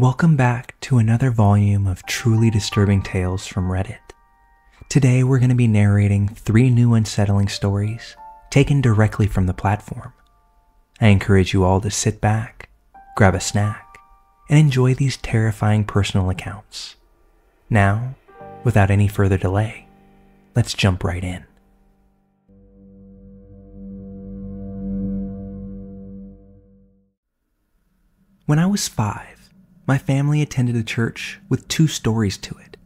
Welcome back to another volume of truly disturbing tales from Reddit. Today we're going to be narrating three new unsettling stories taken directly from the platform. I encourage you all to sit back, grab a snack, and enjoy these terrifying personal accounts. Now, without any further delay, let's jump right in. When I was five, my family attended a church with two stories to it.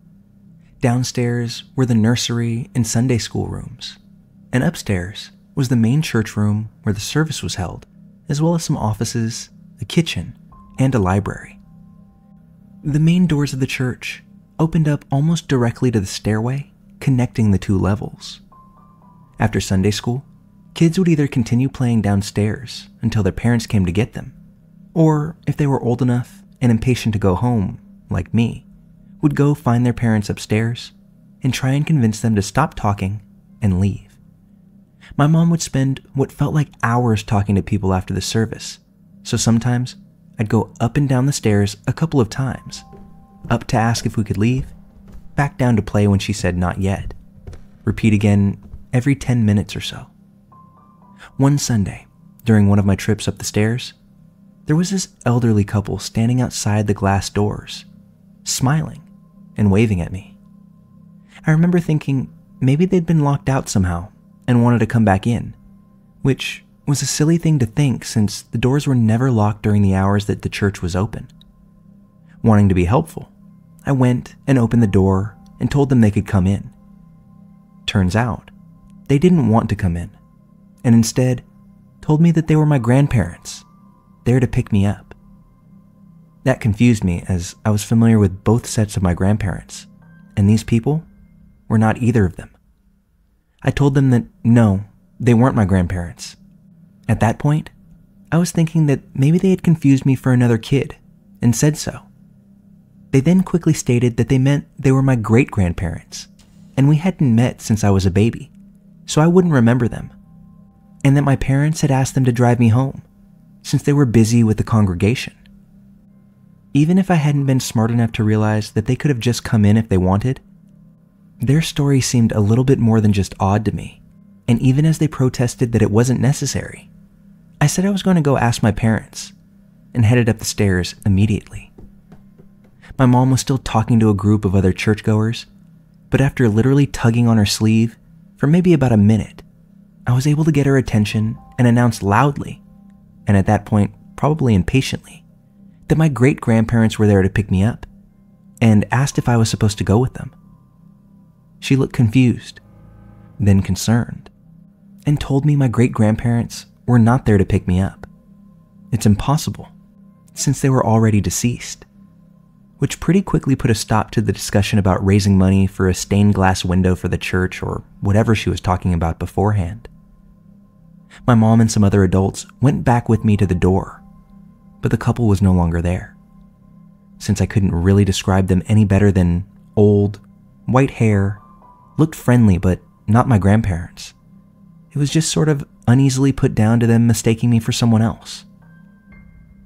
Downstairs were the nursery and Sunday school rooms, and upstairs was the main church room where the service was held, as well as some offices, a kitchen, and a library. The main doors of the church opened up almost directly to the stairway connecting the two levels. After Sunday school, kids would either continue playing downstairs until their parents came to get them, or if they were old enough and impatient to go home, like me, would go find their parents upstairs and try and convince them to stop talking and leave. My mom would spend what felt like hours talking to people after the service, so sometimes I'd go up and down the stairs a couple of times, up to ask if we could leave, back down to play when she said not yet. Repeat again every 10 minutes or so. One Sunday, during one of my trips up the stairs, there was this elderly couple standing outside the glass doors, smiling and waving at me. I remember thinking maybe they'd been locked out somehow and wanted to come back in, which was a silly thing to think since the doors were never locked during the hours that the church was open. Wanting to be helpful, I went and opened the door and told them they could come in. Turns out, they didn't want to come in, and instead told me that they were my grandparents, there to pick me up. That confused me as I was familiar with both sets of my grandparents, and these people were not either of them. I told them that no, they weren't my grandparents. At that point, I was thinking that maybe they had confused me for another kid and said so. They then quickly stated that they meant they were my great grandparents, and we hadn't met since I was a baby, so I wouldn't remember them, and that my parents had asked them to drive me home since they were busy with the congregation. Even if I hadn't been smart enough to realize that they could have just come in if they wanted, their story seemed a little bit more than just odd to me, and even as they protested that it wasn't necessary, I said I was going to go ask my parents and headed up the stairs immediately. My mom was still talking to a group of other churchgoers, but after literally tugging on her sleeve for maybe about a minute, I was able to get her attention and announce loudly, and at that point, probably impatiently, that my great grandparents were there to pick me up and asked if I was supposed to go with them. She looked confused, then concerned, and told me my great grandparents were not there to pick me up. It's impossible, since they were already deceased, which pretty quickly put a stop to the discussion about raising money for a stained glass window for the church or whatever she was talking about beforehand. My mom and some other adults went back with me to the door, but the couple was no longer there. Since I couldn't really describe them any better than old, white hair, looked friendly but not my grandparents. It was just sort of uneasily put down to them mistaking me for someone else.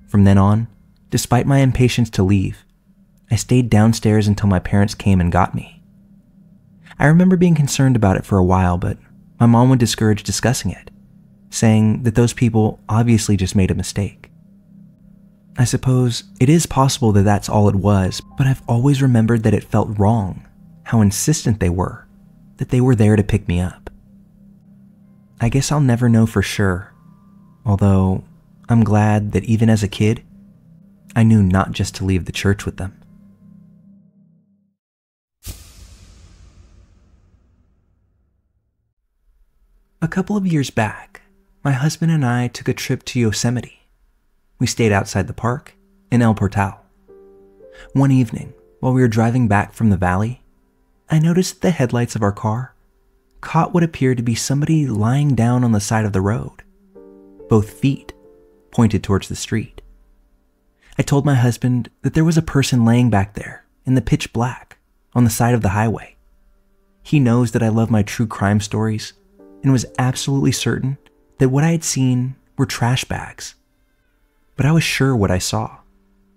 From then on, despite my impatience to leave, I stayed downstairs until my parents came and got me. I remember being concerned about it for a while, but my mom would discourage discussing it, saying that those people obviously just made a mistake. I suppose it is possible that that's all it was, but I've always remembered that it felt wrong, how insistent they were, that they were there to pick me up. I guess I'll never know for sure, although I'm glad that even as a kid, I knew not just to leave the church with them. A couple of years back, my husband and I took a trip to Yosemite. We stayed outside the park in El Portal. One evening, while we were driving back from the valley, I noticed that the headlights of our car caught what appeared to be somebody lying down on the side of the road. Both feet pointed towards the street. I told my husband that there was a person laying back there in the pitch black on the side of the highway. He knows that I love my true crime stories and was absolutely certain that what I had seen were trash bags. But I was sure what I saw,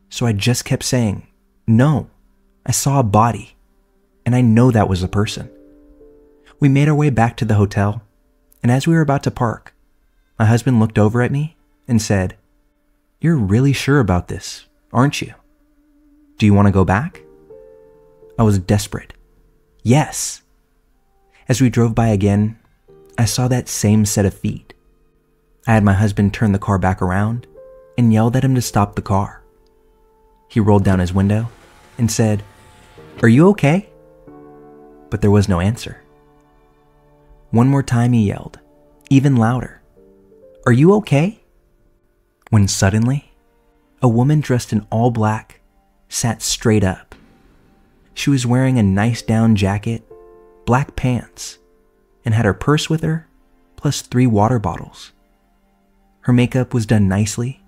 So I just kept saying, No, I saw a body, and I know that was a person. We made our way back to the hotel, and as we were about to park, my husband looked over at me and said, You're really sure about this, aren't you? Do you want to go back? I was desperate. Yes. As we drove by again, I saw that same set of feet. I had my husband turn the car back around and yelled at him to stop the car. He rolled down his window and said, Are you okay? But there was no answer. One more time he yelled, even louder, Are you okay? When suddenly, a woman dressed in all black sat straight up. She was wearing a nice down jacket, black pants, and had her purse with her, plus three water bottles. Her makeup was done nicely,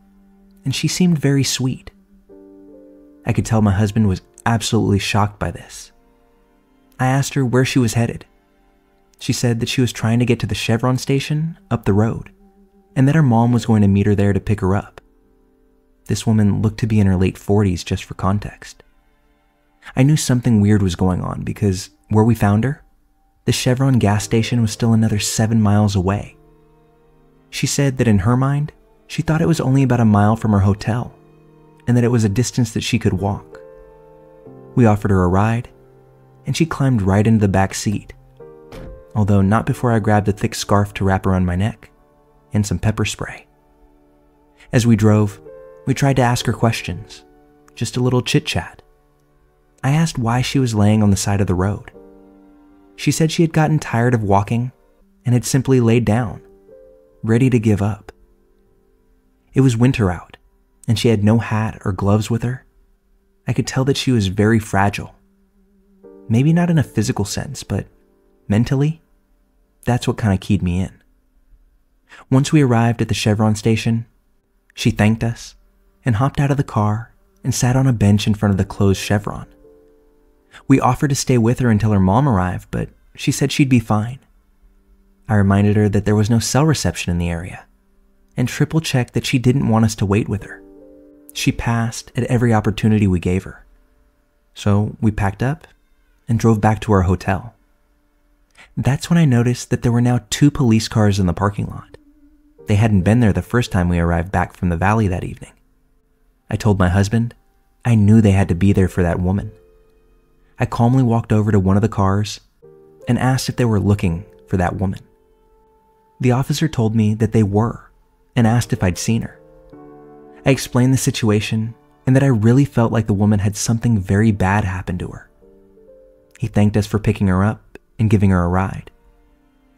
and she seemed very sweet. I could tell my husband was absolutely shocked by this. I asked her where she was headed. She said that she was trying to get to the Chevron station up the road, and that her mom was going to meet her there to pick her up. This woman looked to be in her late 40s, just for context. I knew something weird was going on because where we found her, the Chevron gas station was still another seven miles away. She said that in her mind, she thought it was only about a mile from her hotel and that it was a distance that she could walk. We offered her a ride, and she climbed right into the back seat, although not before I grabbed a thick scarf to wrap around my neck and some pepper spray. As we drove, we tried to ask her questions, just a little chit chat. I asked why she was laying on the side of the road. She said she had gotten tired of walking and had simply laid down, ready to give up. It was winter out, and she had no hat or gloves with her. I could tell that she was very fragile. Maybe not in a physical sense, but mentally, that's what kind of keyed me in. Once we arrived at the Chevron station, she thanked us and hopped out of the car and sat on a bench in front of the closed Chevron. We offered to stay with her until her mom arrived, but she said she'd be fine. I reminded her that there was no cell reception in the area and triple checked that she didn't want us to wait with her. She passed at every opportunity we gave her. So we packed up and drove back to our hotel. That's when I noticed that there were now two police cars in the parking lot. They hadn't been there the first time we arrived back from the valley that evening. I told my husband I knew they had to be there for that woman. I calmly walked over to one of the cars and asked if they were looking for that woman. The officer told me that they were and asked if I'd seen her. I explained the situation and that I really felt like the woman had something very bad happen to her. He thanked us for picking her up and giving her a ride.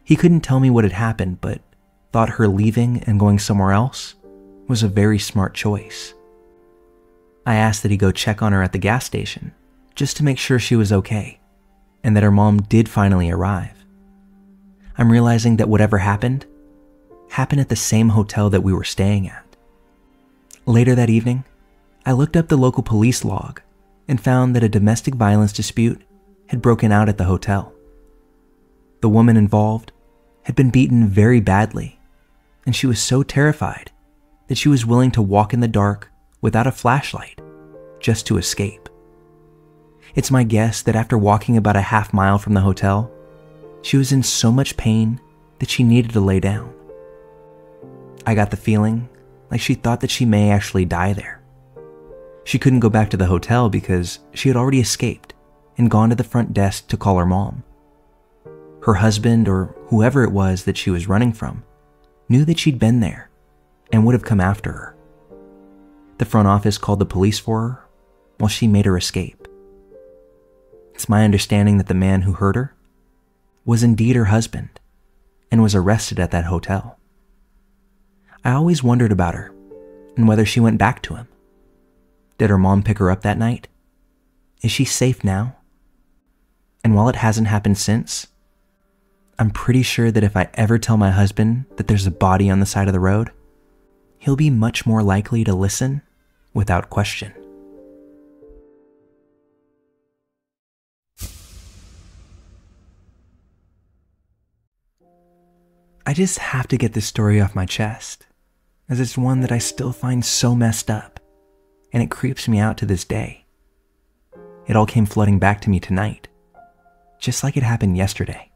He couldn't tell me what had happened, but thought her leaving and going somewhere else was a very smart choice. I asked that he go check on her at the gas station just to make sure she was okay and that her mom did finally arrive. I'm realizing that whatever happened happened at the same hotel that we were staying at. Later that evening, I looked up the local police log and found that a domestic violence dispute had broken out at the hotel. The woman involved had been beaten very badly, and she was so terrified that she was willing to walk in the dark without a flashlight just to escape. It's my guess that after walking about a half mile from the hotel, she was in so much pain that she needed to lay down. I got the feeling like she thought that she may actually die there. She couldn't go back to the hotel because she had already escaped and gone to the front desk to call her mom. Her husband, or whoever it was that she was running from, knew that she'd been there and would have come after her. The front office called the police for her while she made her escape. It's my understanding that the man who hurt her was indeed her husband and was arrested at that hotel. I always wondered about her and whether she went back to him. Did her mom pick her up that night? Is she safe now? And while it hasn't happened since, I'm pretty sure that if I ever tell my husband that there's a body on the side of the road, he'll be much more likely to listen without question. I just have to get this story off my chest, as it's one that I still find so messed up and it creeps me out to this day. It all came flooding back to me tonight, just like it happened yesterday.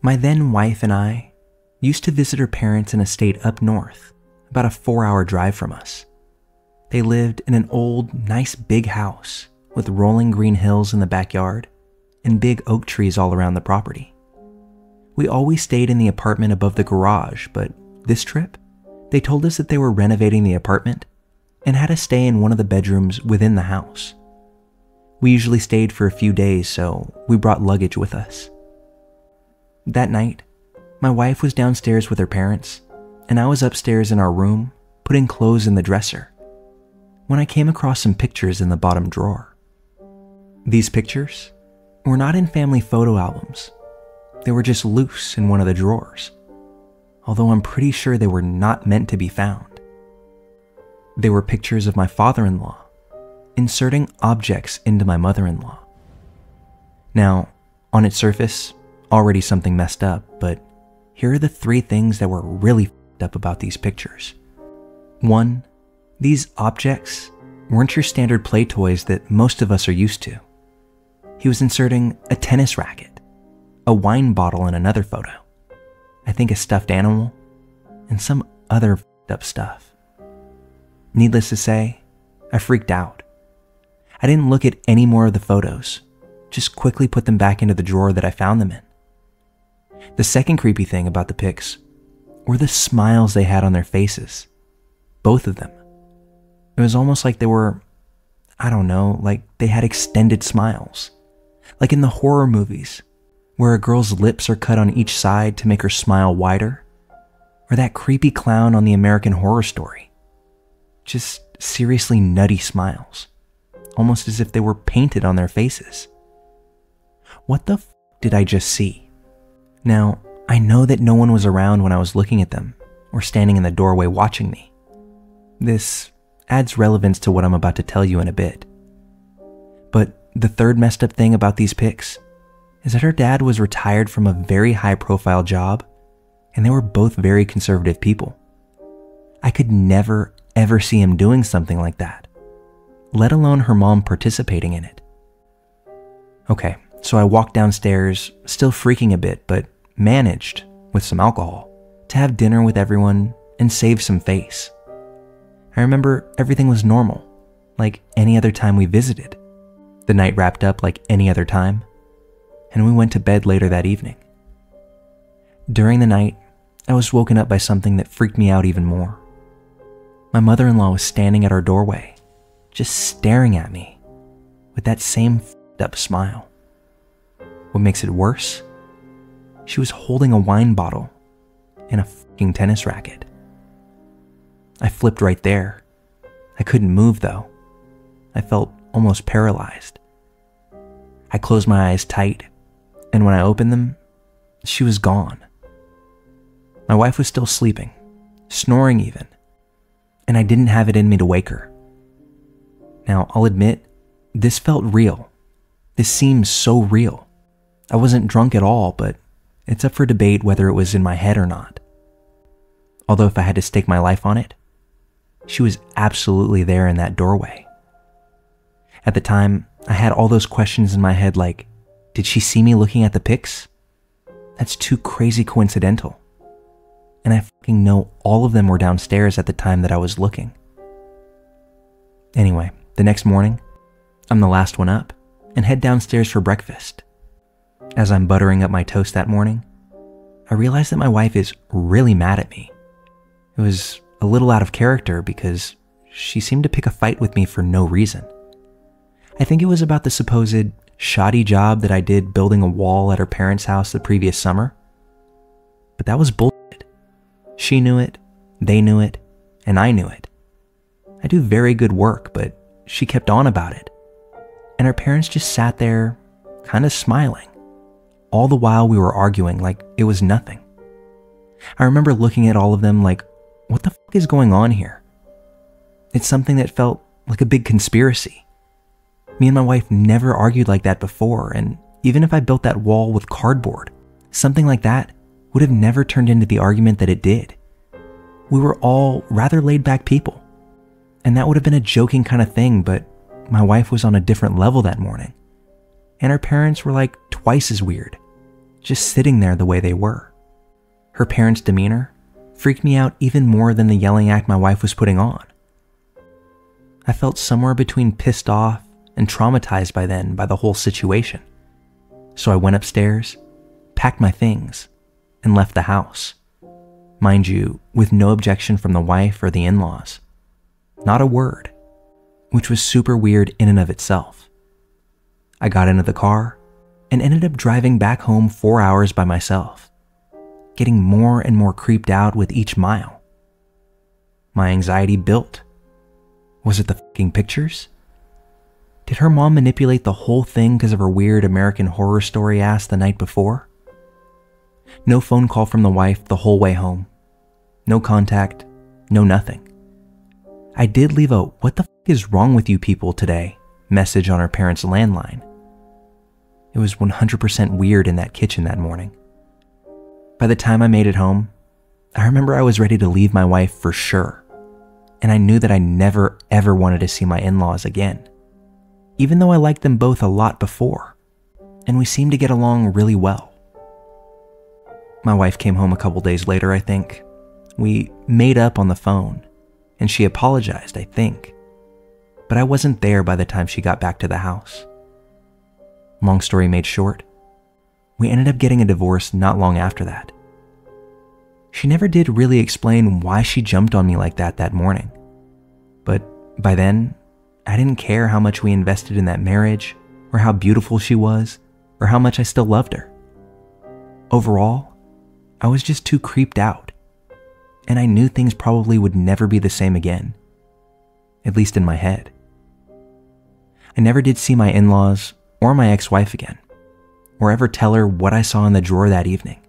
My then wife and I used to visit her parents in a state up north, about a four hour drive from us. They lived in an old, nice big house with rolling green hills in the backyard and big oak trees all around the property. We always stayed in the apartment above the garage, but this trip, they told us that they were renovating the apartment and had us stay in one of the bedrooms within the house. We usually stayed for a few days, so we brought luggage with us. That night, my wife was downstairs with her parents, and I was upstairs in our room putting clothes in the dresser when I came across some pictures in the bottom drawer. These pictures were not in family photo albums, they were just loose in one of the drawers, although I'm pretty sure they were not meant to be found. They were pictures of my father in law inserting objects into my mother in law. Now, on its surface, already something messed up, but here are the three things that were really up about these pictures. One, these objects weren't your standard play toys that most of us are used to. He was inserting a tennis racket, a wine bottle in another photo, I think a stuffed animal, and some other up stuff. Needless to say, I freaked out. I didn't look at any more of the photos, just quickly put them back into the drawer that I found them in. The second creepy thing about the pics were the smiles they had on their faces. Both of them. It was almost like they were, I don't know, like they had extended smiles. Like in the horror movies, where a girl's lips are cut on each side to make her smile wider. Or that creepy clown on the American Horror Story. Just seriously nutty smiles almost as if they were painted on their faces. What the f did I just see? Now, I know that no one was around when I was looking at them or standing in the doorway watching me. This adds relevance to what I'm about to tell you in a bit. But the third messed up thing about these pics is that her dad was retired from a very high profile job and they were both very conservative people. I could never, ever see him doing something like that let alone her mom participating in it. Okay, so I walked downstairs, still freaking a bit, but managed, with some alcohol, to have dinner with everyone and save some face. I remember everything was normal, like any other time we visited. The night wrapped up like any other time, and we went to bed later that evening. During the night, I was woken up by something that freaked me out even more. My mother in law was standing at our doorway, just staring at me with that same up smile. What makes it worse? She was holding a wine bottle and a fucking tennis racket. I flipped right there. I couldn't move though. I felt almost paralyzed. I closed my eyes tight, and when I opened them, she was gone. My wife was still sleeping, snoring even, and I didn't have it in me to wake her. Now, I'll admit, this felt real. This seems so real. I wasn't drunk at all, but it's up for debate whether it was in my head or not. Although, if I had to stake my life on it, she was absolutely there in that doorway. At the time, I had all those questions in my head like, did she see me looking at the pics? That's too crazy coincidental. And I fucking know all of them were downstairs at the time that I was looking. Anyway, the next morning, I'm the last one up and head downstairs for breakfast. As I'm buttering up my toast that morning, I realize that my wife is really mad at me. It was a little out of character because she seemed to pick a fight with me for no reason. I think it was about the supposed shoddy job that I did building a wall at her parents' house the previous summer. But that was bullshit. She knew it, they knew it, and I knew it. I do very good work, but she kept on about it. And her parents just sat there, kind of smiling, all the while we were arguing like it was nothing. I remember looking at all of them like, what the fuck is going on here? It's something that felt like a big conspiracy. Me and my wife never argued like that before, and even if I built that wall with cardboard, something like that would have never turned into the argument that it did. We were all rather laid back people And that would have been a joking kind of thing, but my wife was on a different level that morning. And her parents were like twice as weird, just sitting there the way they were. Her parents' demeanor freaked me out even more than the yelling act my wife was putting on. I felt somewhere between pissed off and traumatized by then by the whole situation. So I went upstairs, packed my things, and left the house. Mind you, with no objection from the wife or the in laws. Not a word, which was super weird in and of itself. I got into the car and ended up driving back home four hours by myself, getting more and more creeped out with each mile. My anxiety built. Was it the fucking pictures? Did her mom manipulate the whole thing because of her weird American horror story ass the night before? No phone call from the wife the whole way home. No contact, no nothing. I did leave a what the is wrong with you people today message on her parents' landline. It was 100% weird in that kitchen that morning. By the time I made it home, I remember I was ready to leave my wife for sure, and I knew that I never ever wanted to see my in laws again, even though I liked them both a lot before, and we seemed to get along really well. My wife came home a couple days later, I think, we made up on the phone, and she apologized, I think. But I wasn't there by the time she got back to the house. Long story made short, we ended up getting a divorce not long after that. She never did really explain why she jumped on me like that that morning. But by then, I didn't care how much we invested in that marriage, or how beautiful she was, or how much I still loved her. Overall, I was just too creeped out and I knew things probably would never be the same again, at least in my head. I never did see my in laws or my ex wife again, or ever tell her what I saw in the drawer that evening.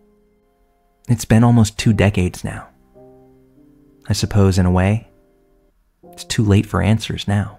It's been almost two decades now. I suppose, in a way, it's too late for answers now.